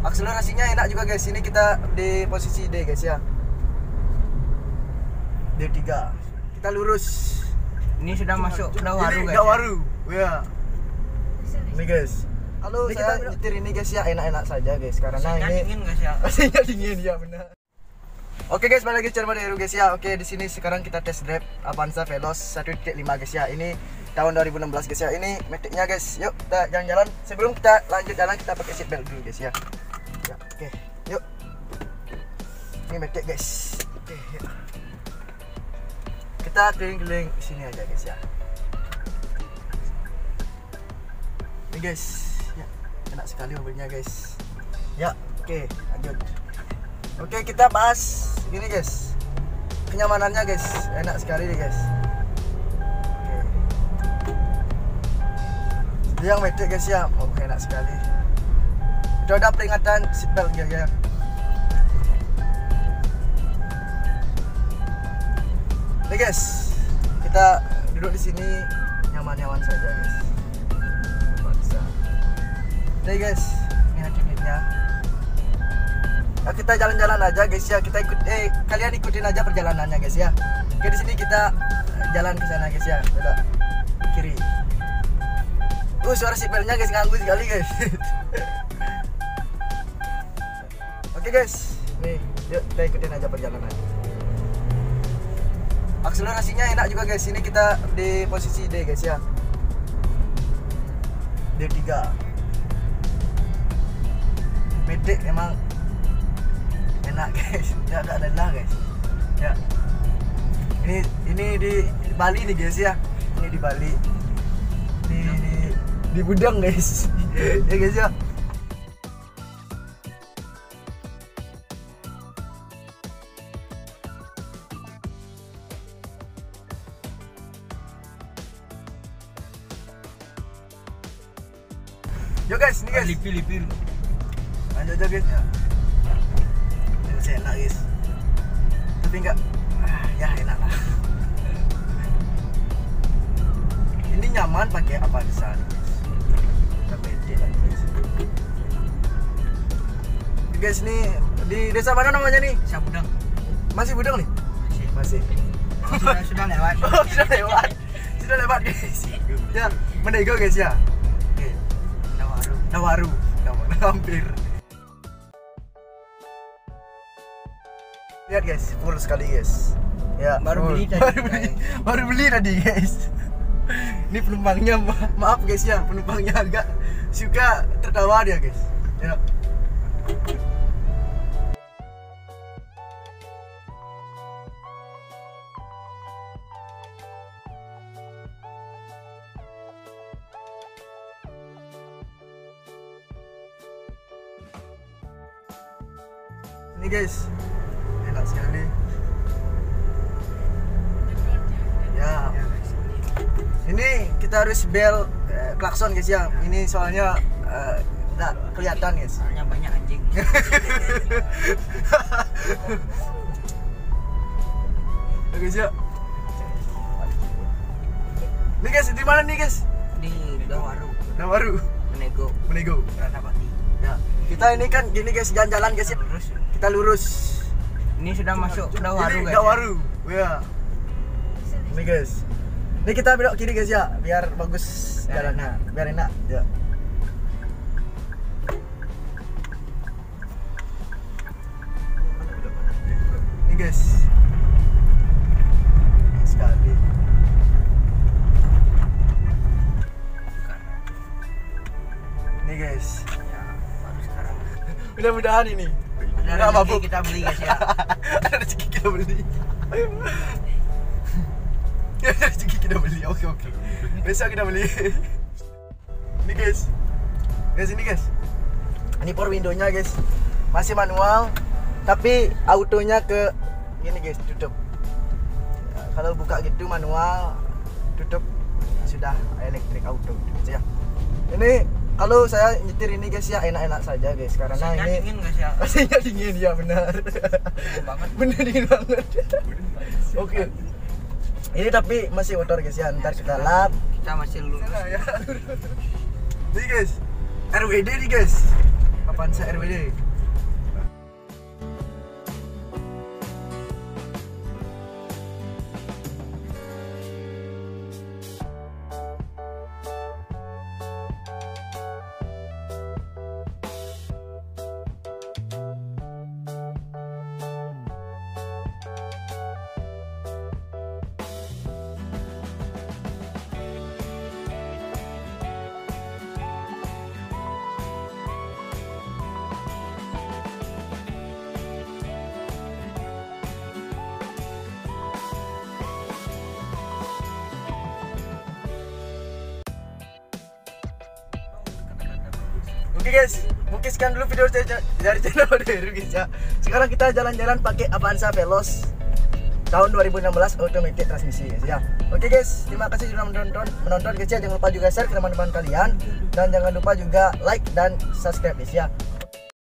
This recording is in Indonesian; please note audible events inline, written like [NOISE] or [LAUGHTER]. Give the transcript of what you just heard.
akselerasinya enak juga guys ini kita di posisi D guys ya D3 kita lurus Ini sudah masuk ini Dawaru guys. Dawaru ya ini guys kalau Ini saya kita- nyetir ini guys ya enak-enak saja guys karena ini dingin guys ya. [LAUGHS] mesinnya dingin ya benar Oke guys, balik lagi channel Heru guys ya. Oke, di sini sekarang kita test drive Avanza Veloz 1.5 guys ya. Ini tahun 2016 guys ya. Ini metiknya guys. Yuk, kita jalan-jalan. Sebelum kita lanjut jalan, kita pakai seat belt dulu guys ya. Oke. Yuk. Ini metik guys. Oke, yuk. Kita keliling-keliling sini aja guys ya. Ini guys. Ya, enak sekali mobilnya guys. Ya, oke, lanjut. Oke kita bahas gini guys Kenyamanannya guys Enak sekali nih guys Oke Ini yang metik guys ya Oh enak sekali Itu ada peringatan seatbelt ya, ya. Nih guys Kita duduk di sini Nyaman-nyaman saja guys Paksa. Nih guys Ini hadinnya Nah, kita jalan-jalan aja guys ya. Kita ikut eh kalian ikutin aja perjalanannya guys ya. Oke di sini kita eh, jalan ke sana guys ya. Belok kiri. Uh suara sipelnya guys ganggu sekali guys. [LAUGHS] Oke guys, nih yuk kita ikutin aja perjalanan. Akselerasinya enak juga guys. Ini kita di posisi D guys ya. D3 Medik emang enak [LAUGHS] guys. Ya agak lelah guys. Ya. Ini ini di Bali nih guys ya. Ini di Bali. Di di, di Budang guys. [LAUGHS] Ya guys ya Yo guys, ini guys. Lipi-lipi. Lanjut aja guys ya. Ini masih enak guys. Tapi enggak ah, ya enak lah. Ini nyaman pakai Avanza. Kita pede lagi guys. Guys ini di desa mana namanya nih? Sabudang. Masih Budang nih? Masih. Masih. Sudah sudah lewat. [LAUGHS] Oh, sudah lewat. Sudah lewat guys. Ya, Menego guys ya. Nawaru. Nawaru [LAUGHS] hampir. Lihat guys, full sekali guys. Ya, Baru full. beli tadi, Baru beli, guys. [LAUGHS] baru beli tadi guys. [LAUGHS] Ini penumpangnya ma- maaf guys ya, penumpangnya agak suka tertawa dia guys. Ya. Ini guys, enak sekali. Ya, ini kita harus bel eh, klakson guys ya. Ini soalnya eh, nggak kelihatan guys. Soalnya banyak anjing. [LAUGHS] Ya guys ya. Ini guys, di mana nih guys? Di Dawaru. Nawaru, Menego. Menego. Ranapati. Ya, kita ini kan gini guys jalan-jalan guys ya. Kita lurus. Ini sudah masuk Dawaru guys. Dawaru. Ya. Ini guys. Ini kita belok kiri guys ya, biar bagus Biar jalannya, biar enak. Ya. Ini guys. Sekali. Ini guys. Ya, baru sekarang. Mudah-mudahan ini. Ada rezeki mabuk. kita beli guys [LAUGHS] ya. Ada rezeki kita beli. Ada rezeki kita beli. Oke oke. Besok kita beli. Ini guys. Guys ini guys. Ini power window-nya guys. Masih manual tapi autonya ke gini guys, tutup. Ya, kalau buka gitu manual tutup sudah elektrik auto gitu ya. Ini kalau saya nyetir ini guys ya enak-enak saja guys karena Mesinnya ini dingin guys ya. Mesinnya dingin ya benar. Dingin banget. bener dingin banget. Oke. Ini tapi masih motor guys ya. Ntar kita lap. Kita masih lurus. ya. [LAUGHS] Nih guys. RWD nih guys. Avanza RWD. Oke guys, mungkin sekian dulu video dari, dari channel [LAUGHS] Deru guys ya. Sekarang kita jalan-jalan pakai Avanza Veloz tahun 2016 automatic transmisi ya. Oke guys, terima kasih sudah menonton menonton guys ya. Jangan lupa juga share ke teman-teman kalian dan jangan lupa juga like dan subscribe guys ya.